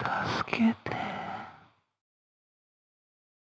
助けて。